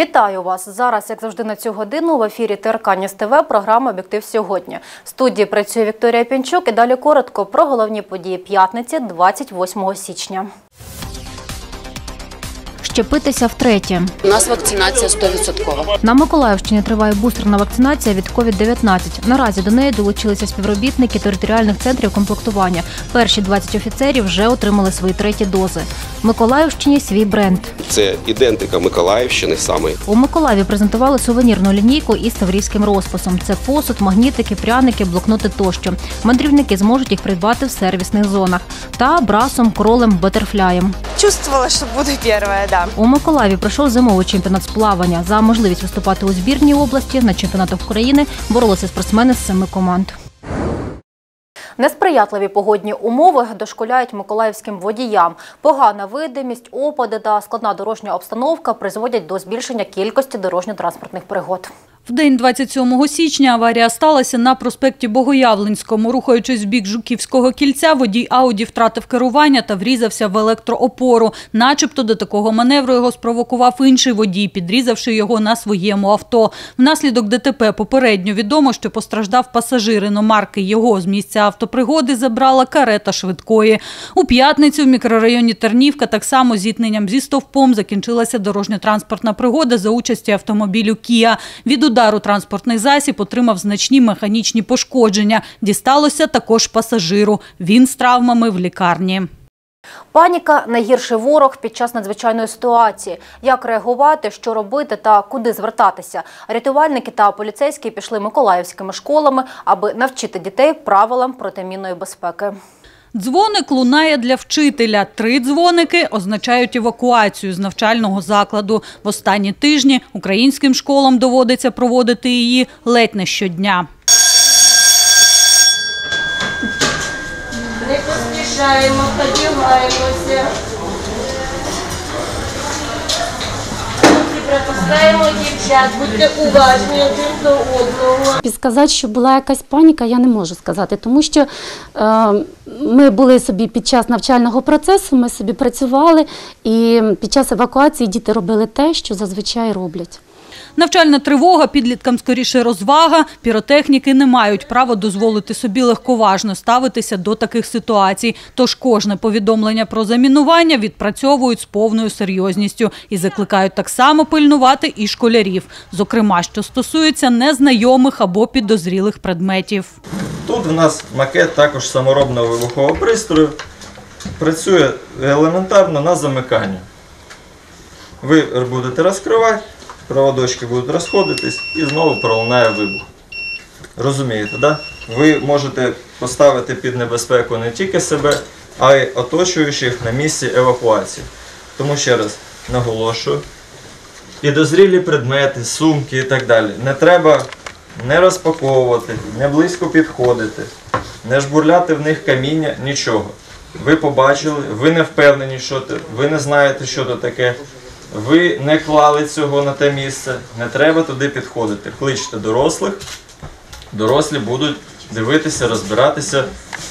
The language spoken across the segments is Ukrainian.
Вітаю вас зараз, як завжди, на цю годину в ефірі ТРК Ніс ТВ, програма Об'єктив сьогодні. В студії працює Вікторія Пінчук і далі коротко про головні події п'ятниці, 28 січня. Щепитися втретє. У нас вакцинація 100%. На Миколаївщині триває бустерна вакцинація від COVID-19. Наразі до неї долучилися співробітники територіальних центрів комплектування. Перші 20 офіцерів вже отримали свої треті дози. Миколаївщині свій бренд. Це ідентика Миколаївщини саме. У Миколаєві презентували сувенірну лінійку із таврійським розписом. Це посуд, магнітики, пряники, блокноти тощо. Мандрівники зможуть їх придбати в сервісних зонах та брасом, кролем, батерфляєм. Чувствовала, что буду первая, да. У Миколаєві пройшов зимовий чемпіонат з плавання. За можливість виступати у збірній області на чемпіонатах України боролися спортсмени з семи команд. Несприятливі погодні умови дошкуляють миколаївським водіям. Погана видимість, опади та складна дорожня обстановка призводять до збільшення кількості дорожньо-транспортних пригод. В день 27 січня аварія сталася на проспекті Богоявленському. Рухаючись в бік Жуківського кільця, водій Ауді втратив керування та врізався в електроопору. Начебто до такого маневру його спровокував інший водій, підрізавши його на своєму авто. Внаслідок ДТП попередньо відомо, що постраждав пасажир іномарки. Його з місця автопригоди забрала карета швидкої. У п'ятницю в мікрорайоні Тернівка так само зіткненням зі стовпом закінчилася дорожньо-транспортна пригода за участі автомобілю «Кія». Від удару транспортний засіб отримав значні механічні пошкодження. Дісталося також пасажиру. Він з травмами в лікарні. Паніка – найгірший ворог під час надзвичайної ситуації. Як реагувати, що робити та куди звертатися? Рятувальники та поліцейські пішли миколаївськими школами, аби навчити дітей правилам протимінної безпеки. Дзвоник лунає для вчителя. Три дзвоники означають евакуацію з навчального закладу. В останні тижні українським школам доводиться проводити її ледь не щодня. Не поспішаємо, подіваємося. Пропускаємо дівчат, будьте уважні один до одного. Підсказати, що була якась паніка, я не можу сказати, тому що е, ми були собі під час навчального процесу, ми собі працювали, і під час евакуації діти робили те, що зазвичай роблять. Навчальна тривога, підліткам скоріше розвага. Піротехніки не мають права дозволити собі легковажно ставитися до таких ситуацій. Тож кожне повідомлення про замінування відпрацьовують з повною серйозністю і закликають так само пильнувати і школярів. Зокрема, що стосується незнайомих або підозрілих предметів. Тут у нас макет також саморобного вибухового пристрою. Працює елементарно на замиканні. Ви будете розкривати, проводочки будуть розходитись і знову пролунає вибух. Розумієте, да? Ви можете поставити під небезпеку не тільки себе, а й оточуючих на місці евакуації. Тому ще раз наголошую, підозрілі предмети, сумки і так далі. Не треба не розпаковувати, не близько підходити, не жбурляти в них каміння, нічого. Ви побачили, ви не впевнені, що ви не знаєте, що це таке. Ви не клали цього на те місце, не треба туди підходити. Кличте дорослих, дорослі будуть дивитися, розбиратися,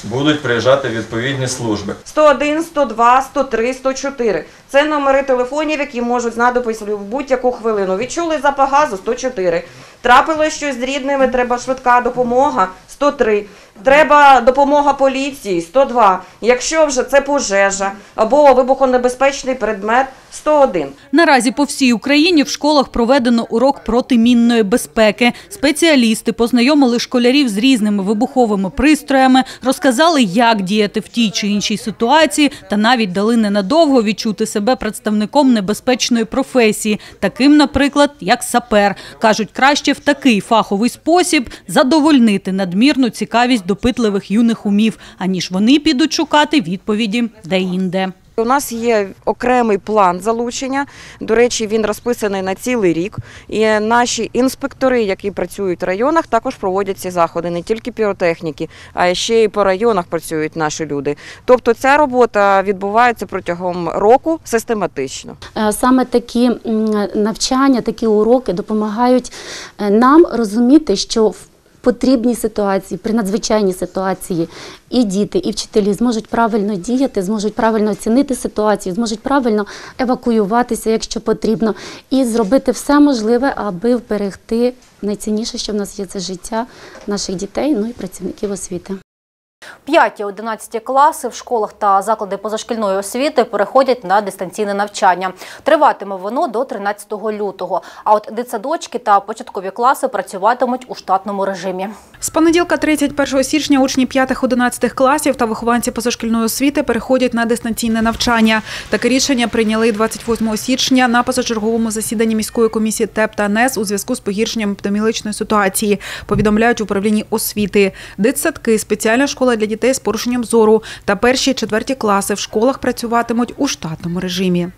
будуть приїжджати відповідні служби. 101, 102, 103, 104. Це номери телефонів, які можуть знадобитися в будь-яку хвилину. Відчули запах газу 104. Трапилось щось з рідними, треба швидка допомога 103. Треба допомога поліції 102. Якщо вже це пожежа або вибухонебезпечний предмет 101. Наразі по всій Україні в школах проведено урок протимінної безпеки. Спеціалісти познайомили школярів з різними вибуховими пристроями, розказали, як діяти в тій чи іншій ситуації, та навіть дали ненадовго відчути себе представником небезпечної професії, таким, наприклад, як сапер. Кажуть, краще в такий фаховий спосіб задовольнити надмірну цікавість допитливих юних умів, аніж вони підуть шукати відповіді де-інде. У нас є окремий план залучення. До речі, він розписаний на цілий рік. І наші інспектори, які працюють в районах, також проводять ці заходи, не тільки піротехніки, а ще й по районах працюють наші люди. Тобто ця робота відбувається протягом року систематично. Е, Саме такі навчання, такі уроки допомагають е, нам розуміти, що в потрібній ситуації, при надзвичайній ситуації і діти, і вчителі зможуть правильно діяти, зможуть правильно оцінити ситуацію, зможуть правильно евакуюватися, якщо потрібно, і зробити все можливе, аби вберегти найцінніше, що в нас є, це життя наших дітей, ну і працівників освіти. 5-11 класи в школах та заклади позашкільної освіти переходять на дистанційне навчання. Триватиме воно до 13 лютого. А от дитсадочки та початкові класи працюватимуть у штатному режимі. З понеділка 31 січня учні 5-11 класів та вихованці позашкільної освіти переходять на дистанційне навчання. Таке рішення прийняли 28 січня на позачерговому засіданні міської комісії ТЕП та НЕС у зв'язку з погіршенням епідеміологічної ситуації, повідомляють управлінні освіти. Дитсадки, спеціальна школа для дітей з порушенням зору та перші четверті класи в школах працюватимуть у штатному режимі.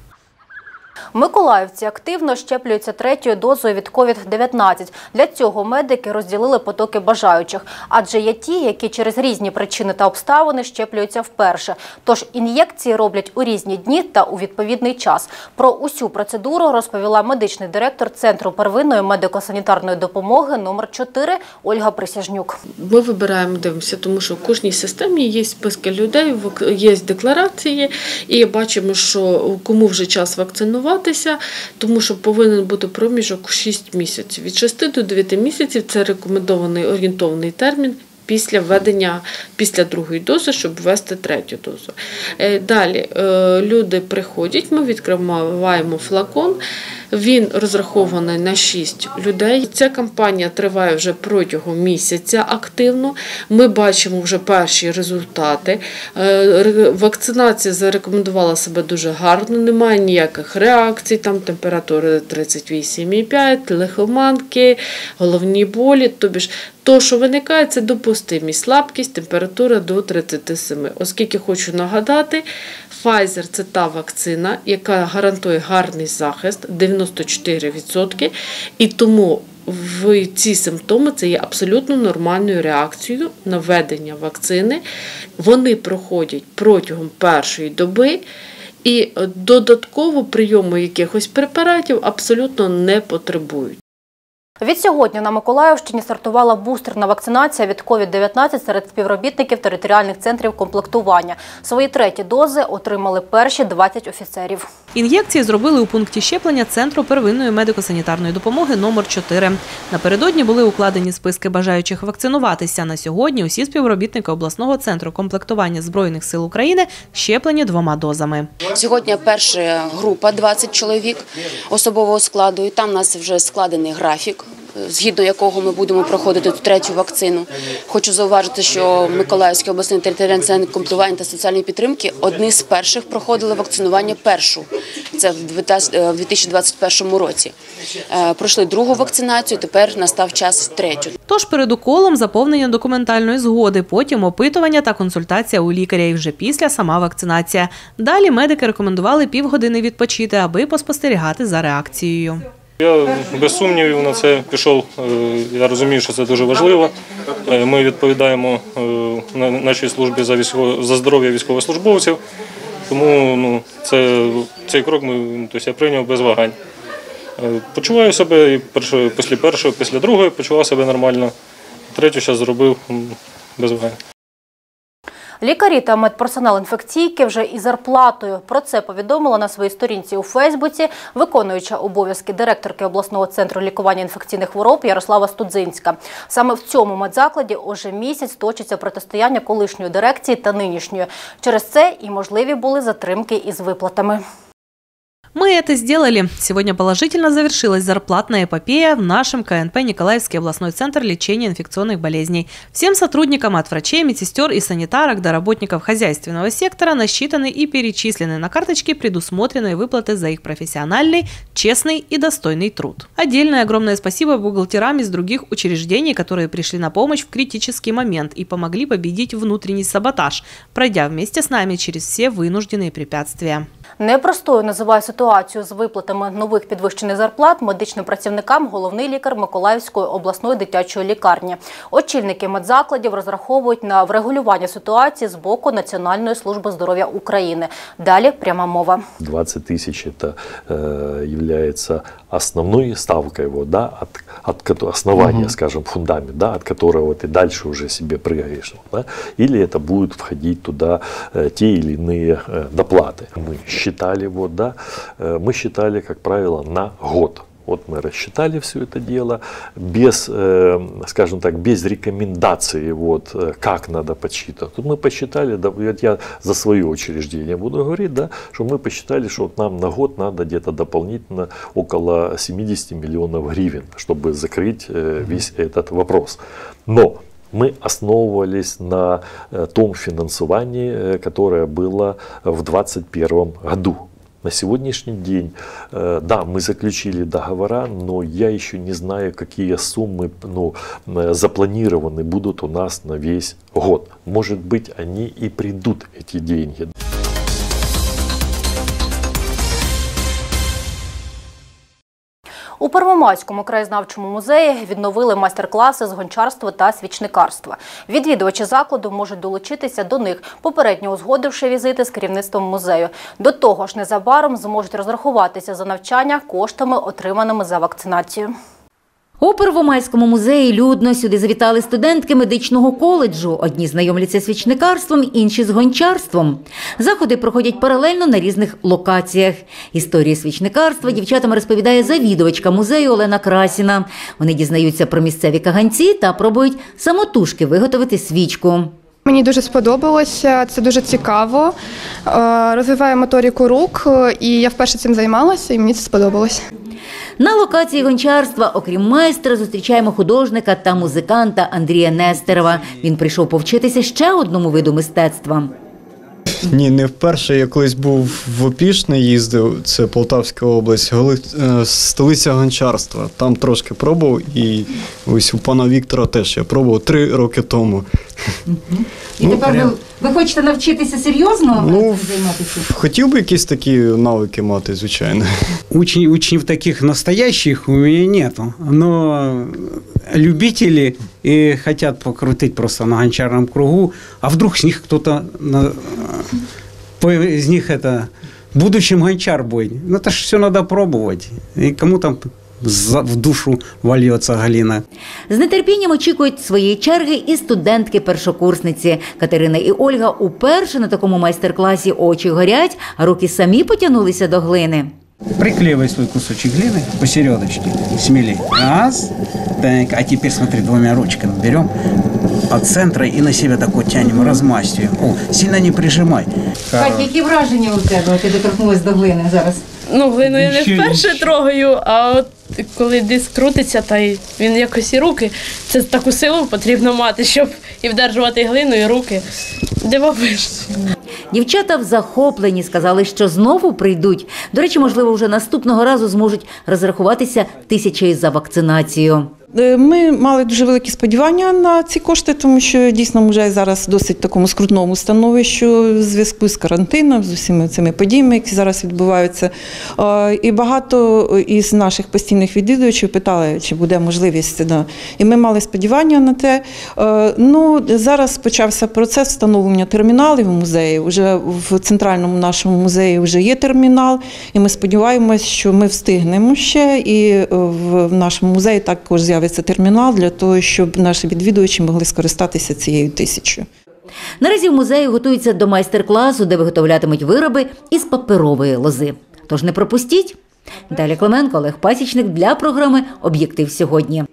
Миколаївці активно щеплюються третьою дозою від COVID-19. Для цього медики розділили потоки бажаючих, адже є ті, які через різні причини та обставини щеплюються вперше. Тож ін'єкції роблять у різні дні та у відповідний час. Про усю процедуру розповіла медичний директор Центру первинної медико-санітарної допомоги номер 4 Ольга Присяжнюк. Ми вибираємо, дивимося, тому що в кожній системі є списки людей, є декларації, і бачимо, що кому вже час вакцинуватися, тому що повинен бути проміжок 6 місяців. Від 6 до 9 місяців це рекомендований орієнтовний термін. Після введення після другої дози, щоб ввести третю дозу. Е, Далі е, люди приходять, ми відкриваємо флакон. Він розрахований на 6 людей. Ця кампанія триває вже протягом місяця активно. Ми бачимо вже перші результати. Е, Вакцинація зарекомендувала себе дуже гарно, немає ніяких реакцій, там температури 38,5, лихоманки, головні болі. Тобі ж то, що виникає, це допустимість, слабкість, температура до 37. Оскільки хочу нагадати, Pfizer – це та вакцина, яка гарантує гарний захист 94%, і тому в ці симптоми це є абсолютно нормальною реакцією на введення вакцини. Вони проходять протягом першої доби. І додатково прийому якихось препаратів абсолютно не потребують. Від сьогодні на Миколаївщині стартувала бустерна вакцинація від COVID-19 серед співробітників територіальних центрів комплектування. Свої треті дози отримали перші 20 офіцерів. Ін'єкції зробили у пункті щеплення Центру первинної медико-санітарної допомоги номер 4 Напередодні були укладені списки бажаючих вакцинуватися. На сьогодні усі співробітники обласного центру комплектування Збройних сил України щеплені двома дозами. Сьогодні перша група 20 чоловік особового складу, і там у нас вже складений графік. Згідно якого ми будемо проходити третю вакцину, хочу зауважити, що Миколаївський обласний територіальний центр комплектування та соціальної підтримки одні з перших проходили вакцинування першу. Це в 2021 році. Е, Пройшли другу вакцинацію. Тепер настав час третю. Тож перед уколом заповнення документальної згоди, потім опитування та консультація у лікаря і вже після сама вакцинація. Далі медики рекомендували півгодини відпочити, аби поспостерігати за реакцією. Я без сумнівів на це пішов. Е, Я розумію, що це дуже важливо. Е, Ми відповідаємо е, на нашій службі за військово за здоров'я військовослужбовців. Тому ну, це, цей крок ми, тобто я прийняв без вагань. Почуваю себе і після першої, після другої почував себе нормально. Третю зараз зробив без вагань. Лікарі та медперсонал інфекційки вже і зарплатою. Про це повідомила на своїй сторінці у Фейсбуці виконуюча обов'язки директорки обласного центру лікування інфекційних хвороб Ярослава Студзинська. Саме в цьому медзакладі уже місяць точиться протистояння колишньої дирекції та нинішньої. Через це і можливі були затримки із виплатами. Мы это сделали. Сегодня положительно завершилась зарплатная эпопея в нашем КНП Николаевский областной центр лечения инфекционных болезней. Всем сотрудникам от врачей, медсестер и санитарок до работников хозяйственного сектора насчитаны и перечислены на карточки предусмотренные выплаты за их профессиональный, честный и достойный труд. Отдельное огромное спасибо бухгалтерам из других учреждений, которые пришли на помощь в критический момент и помогли победить внутренний саботаж, пройдя вместе с нами через все вынужденные препятствия. Непростою називає ситуацію з виплатами нових підвищених зарплат медичним працівникам головний лікар Миколаївської обласної дитячої лікарні. Очільники медзакладів розраховують на врегулювання ситуації з боку Національної служби здоров'я України. Далі пряма мова. 20 тысяч это э, является основной ставкой, вот, да, от, от кото- основания, Мгм. скажем, фундамент, да, от которого ты дальше уже себе прыгаешь. Да, или это будут входить туда э, те или иные э, доплаты. Мы считали, вот, да, э, мы считали, как правило, на год. Вот мы рассчитали все это дело без, э, скажем так, без рекомендации, вот, э, как надо подсчитывать. Тут мы посчитали, да, я за свое учреждение буду говорить, да, что мы посчитали, что вот нам на год надо где-то дополнительно около 70 миллионов гривен, чтобы закрыть весь этот вопрос. Но мы основывались на э, том финансировании, э, которое было в 2021 году. На сегодняшний день, э, да, мы заключили договора, но я еще не знаю, какие суммы ну, э, запланированы будут у нас на весь год. Может быть, они и придут, эти деньги. У Первомайському краєзнавчому музеї відновили майстер-класи з гончарства та свічникарства. Відвідувачі закладу можуть долучитися до них, попередньо узгодивши візити з керівництвом музею. До того ж, незабаром зможуть розрахуватися за навчання коштами, отриманими за вакцинацію. У Первомайському музеї людно сюди завітали студентки медичного коледжу. Одні знайомляться з свічникарством, інші з гончарством. Заходи проходять паралельно на різних локаціях. Історії свічникарства дівчатам розповідає завідувачка музею Олена Красіна. Вони дізнаються про місцеві каганці та пробують самотужки виготовити свічку. Мені дуже сподобалося, це дуже цікаво. Е, Розвиває моторику рук, е, і я вперше цим займалася, і мені це сподобалось. На локації гончарства, окрім майстра, зустрічаємо художника та музиканта Андрія Нестерова. Він прийшов повчитися ще одному виду мистецтва. Ні, не вперше. Я колись був в Опішне, їздив, це Полтавська область, голи- е, столиця гончарства. Там трошки пробував, і ось у пана Віктора теж я пробував три роки тому. І тепер ви, ви хочете навчитися серйозно займатися? Хотів би якісь такі навики мати, звичайно. Учень, учней таких настоящих у меня нету, но любители и хотят покрутить просто на гончарном кругу, а вдруг с них по- из них это в будущем гончар будет. Ну это ж все надо пробовать. И кому там за- в душу вольется Галина. З нетерпінням очікують своєї черги і студентки-першокурсниці. Катерина і Ольга уперше на такому майстер-класі очі горять, а руки самі потягнулися до глини. Приклеивай свой кусочек глины посередочке, смелей. Раз. Так, а теперь смотри, двумя ручками берем от центра и на себя так вот тянем, размастиваем. О, сильно не прижимай. Кать, які враження у тебе? Ти доторкнулась до глини зараз. Ну, глину я не вперше трогаю, а от коли диск крутиться, та й він якось і руки. Це таку силу потрібно мати, щоб і вдержувати глину, і руки. Дивовижно. Дівчата в захопленні сказали, що знову прийдуть. До речі, можливо, вже наступного разу зможуть розрахуватися тисячею за вакцинацію. Е, Ми мали дуже великі сподівання на ці кошти, тому що дійсно музей зараз досить такому скрутному становищі в зв'язку з карантином, з усіма цими подіями, які зараз відбуваються. Е, І багато із наших постійних відвідувачів питали, чи буде можливість. І ми мали сподівання на те. Е, Ну, зараз почався процес встановлення терміналів у музеї. Уже в центральному нашому музеї вже є термінал, і ми сподіваємось, що ми встигнемо ще. І в нашому музеї також з'явиться термінал для того, щоб наші відвідувачі могли скористатися цією тисячою. Наразі в музеї готуються до майстер-класу, де виготовлятимуть вироби із паперової лози. Тож не пропустіть. Далі Клименко, Олег Пасічник для програми Об'єктив сьогодні.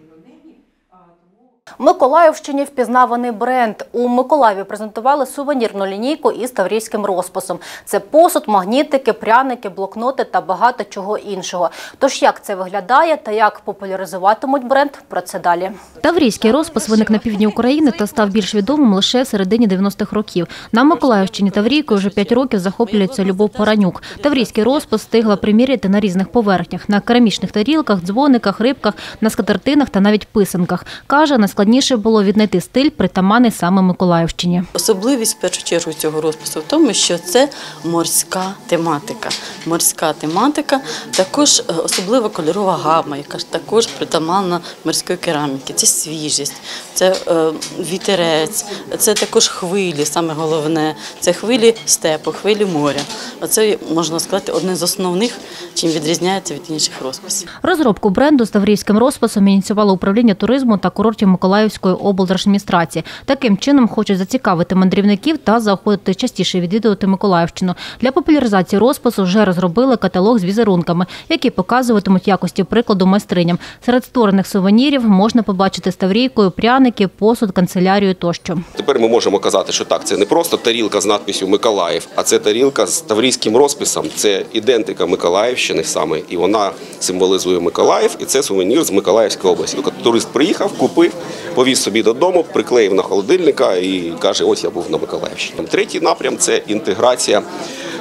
Миколаївщині впізнаваний бренд. У Миколаєві презентували сувенірну лінійку із таврійським розписом. Це посуд, магнітики, пряники, блокноти та багато чого іншого. Тож як це виглядає та як популяризуватимуть бренд, про це далі. Таврійський розпис виник на півдні України та став більш відомим лише в середині 90-х років. На Миколаївщині Таврійкою вже 5 років захоплюється Любов Паранюк. Таврійський розпис встигла приміряти на різних поверхнях – на керамічних тарілках, дзвониках, рибках, на скатертинах та навіть писанках. Каже, найскладніше найскладніше було віднайти стиль, притаманний саме Миколаївщині. Особливість в першу чергу цього розпису в тому, що це морська тематика. Морська тематика, також е, особлива кольорова гама, яка ж також притаманна морської кераміки. Це свіжість, це е, вітерець, це також хвилі, саме головне, це хвилі степу, хвилі моря. Оце можна сказати одне з основних, чим відрізняється від інших розписів. Розробку бренду з таврійським розписом ініціювало управління туризму та курортів Миколаївської облдержадміністрації. Таким чином хочуть зацікавити мандрівників та заохотити частіше відвідувати Миколаївщину. Для популяризації розпису вже розробили каталог з візерунками, які показуватимуть якості прикладу майстриням. Серед створених сувенірів можна побачити з таврійкою пряники, посуд, канцелярію тощо. Тепер ми можемо казати, що так, це не просто тарілка з надписю Миколаїв, а це тарілка з таврійським розписом. Це ідентика Миколаївщини саме, і вона символізує Миколаїв, і це сувенір з Миколаївської області. Турист приїхав, купив, повіз собі додому, приклеїв на холодильника і каже: ось я був на Миколаївщині. Третій напрям це інтеграція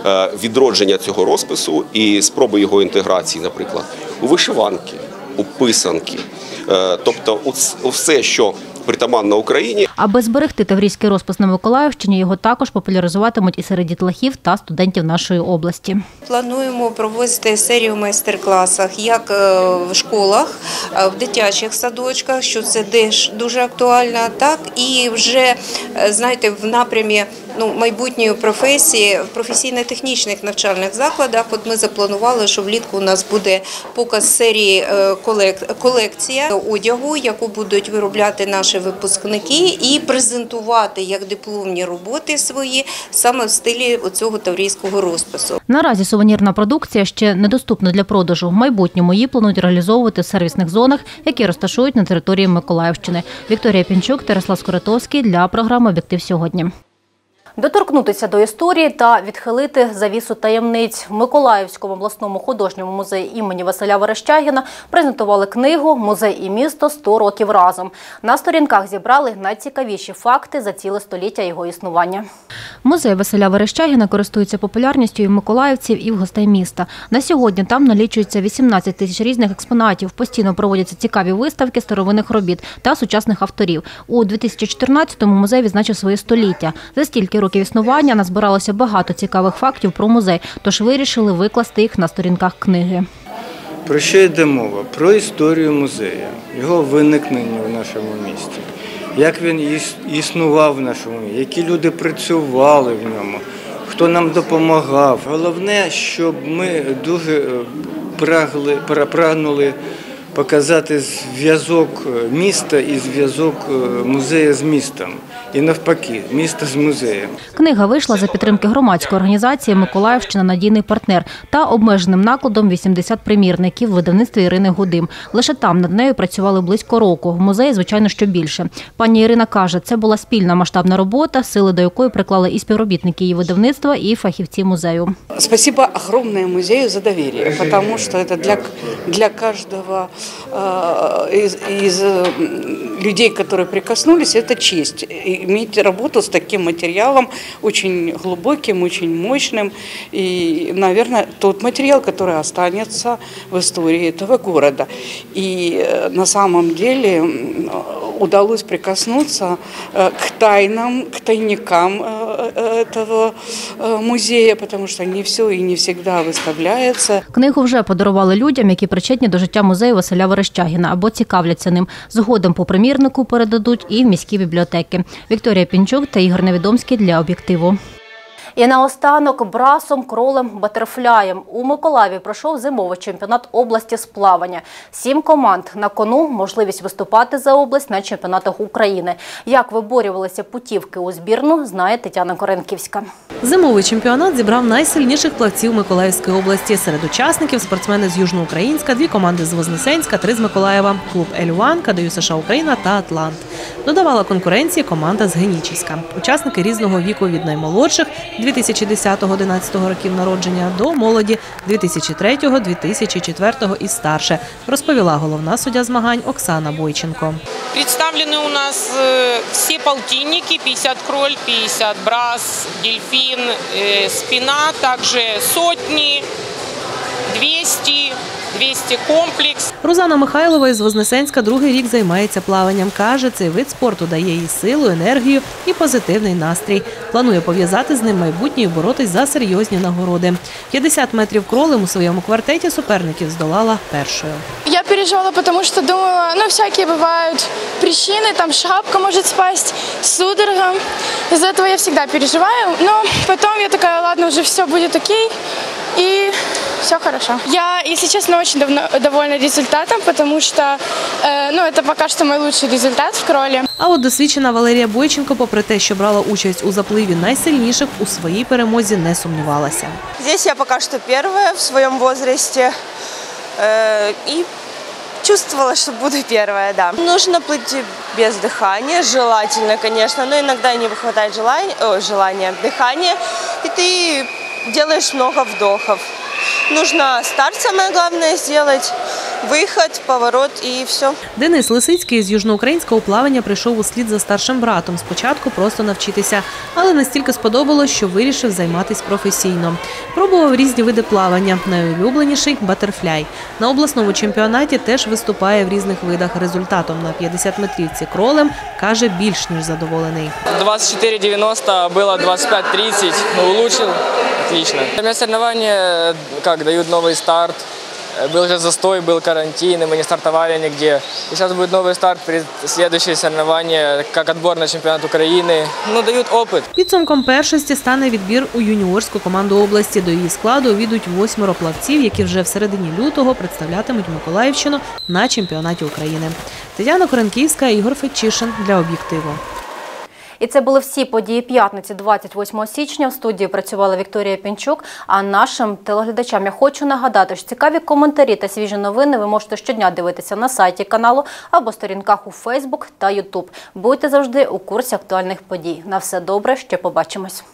е, відродження цього розпису і спроби його інтеграції, наприклад, у вишиванки, у писанки, Е, тобто у все, що притаманно Україні. Аби зберегти таврійський розпис на Миколаївщині, його також популяризуватимуть і серед дітлахів та студентів нашої області. Плануємо проводити серію майстер-класах як е, в школах, е, в дитячих садочках, що це дуже актуально, так і вже е, знаєте, в напрямі ну, майбутньої професії в професійно-технічних навчальних закладах. От ми запланували, що влітку у нас буде показ серії е, колек- колекція одягу, яку будуть виробляти наші випускники, і презентувати як дипломні роботи свої саме в стилі цього таврійського розпису. Наразі сувенірна продукція ще недоступна для продажу. В майбутньому її планують реалізовувати в сервісних зонах, які розташують на території Миколаївщини. Вікторія Пінчук, Тарасла Скоротовський для програми Об'єктив сьогодні. Доторкнутися до історії та відхилити завісу таємниць в Миколаївському обласному художньому музеї імені Василя Верещагіна презентували книгу Музей і місто 100 років разом. На сторінках зібрали найцікавіші факти за ціле століття його існування. Музей Василя Верещагіна користується популярністю і в миколаївців, і в гостей міста. На сьогодні там налічується 18 тисяч різних експонатів. Постійно проводяться цікаві виставки старовинних робіт та сучасних авторів. У 2014-му музей відзначив своє століття. За стільки років існування назбиралося багато цікавих фактів про музей, тож вирішили викласти їх на сторінках книги. Про що йде мова? Про історію музею, його виникнення в нашому місті, як він існував в нашому місті, які люди працювали в ньому, хто нам допомагав. Головне, щоб ми дуже е, прагли, прагнули показати зв'язок е, міста і зв'язок е, музею з містом І навпаки, міста з музеєм. Книга вийшла за підтримки громадської організації Миколаївщина Надійний партнер та обмеженим накладом 80 примірників в видавництві Ірини Гудим. Лише там над нею працювали близько року. В музеї, звичайно, що більше. Пані Ірина каже, це була спільна масштабна робота, сили до якої приклали і співробітники її видавництва, і фахівці музею. Спасибо огромное музею за доверие, потому что это для, для каждого э, из, из э, людей, которые прикоснулись, это честь. И Иметь работу с таким материалом, очень глубоким, очень мощным. И, наверное, тот материал, который останется в истории этого города. И э, на самом деле м, удалось прикоснуться э, к тайнам, к тайникам э, э, этого э, музея, потому что не все и не всегда выставляется. Книгу вже подарували людям, які причетні до життя музею Василя Верещагіна або цікавляться ним. Згодом по примірнику передадуть і в міські бібліотеки. Вікторія Пінчук та Ігор Невідомський для об'єктиву. І наостанок брасом, кролем, батерфляєм у Миколаєві пройшов зимовий чемпіонат області з плавання. Сім команд на кону можливість виступати за область на чемпіонатах України. Як виборювалися путівки у збірну, знає Тетяна Коренківська. Зимовий чемпіонат зібрав найсильніших плавців Миколаївської області. Серед учасників спортсмени з Южноукраїнська, дві команди з Вознесенська, три з Миколаєва, клуб Елюан, КДЮ США Україна та Атлант. Додавала конкуренції команда з Генічіська. Учасники різного віку від наймолодших 2010-2011 років народження до молоді 2003-2004 і старше, розповіла головна суддя змагань Оксана Бойченко. Представлены у нас э, все полтинники, 50 кроль, 50 брас, дельфин, э, спина, также сотни, 200, 200 комплекс. Рузана Михайлова із Вознесенська другий рік займається плаванням. Каже, цей вид спорту дає їй силу, енергію і позитивний настрій. Планує пов'язати з ним майбутнє і боротись за серйозні нагороди. 50 метрів кролем у своєму квартеті суперників здолала першою. Я переживала, потому что думала, ну, всякие бывают причины, там шапка может спасть, судорога. Из-за этого я всегда переживаю. Но потом я такая, ладно, уже все будет окей, и все хорошо. Я, если честно, очень давно, довольна результатом, потому что, э, ну, это пока что мой лучший результат в кроле. А от досвідчена Валерія Бойченко, попри те, що брала участь у запливі найсильніших, у своїй перемозі не сумнівалася. Здесь я пока что первая в своем возрасте. Э, И чувствовала, что буду первая, да. Нужно плыть без дыхания, желательно, конечно, но иногда не хватает желания, о, желания дыхания, и ты делаешь много вдохов. Нужно старт, самое главное, сделать, выход, поворот и все. Денис Лисицький з южноукраїнського плавання прийшов у слід за старшим братом. Спочатку просто навчитися, але настільки сподобалось, що вирішив займатися професійно. Пробував різні види плавання. Найулюбленіший батерфляй. На обласному чемпіонаті теж виступає в різних видах. Результатом на 50 метрівці кролем каже більш ніж задоволений. 24.90 было 25.30, ну, улучшил, отлично. Для меня соревнования как дают новый старт. Э, Был же застой, был карантин, и мы не стартовали нигде. И сейчас будет новый старт перед следующие соревнования, как отбор на чемпионат Украины. Ну, дают опыт. Підсумком першості стане відбір у юніорську команду області. До її складу увійдуть восьмеро плавців, які вже в середині лютого представлятимуть Миколаївщину на чемпіонаті України. Тетяна Коренківська, Ігор Фетчишин для об'єктиву. І це були всі події п'ятниці, 28 січня. В студії працювала Вікторія Пінчук. А нашим телеглядачам я хочу нагадати, що цікаві коментарі та свіжі новини ви можете щодня дивитися на сайті каналу або сторінках у Фейсбук та Ютуб. Будьте завжди у курсі актуальних подій. На все добре, ще побачимось.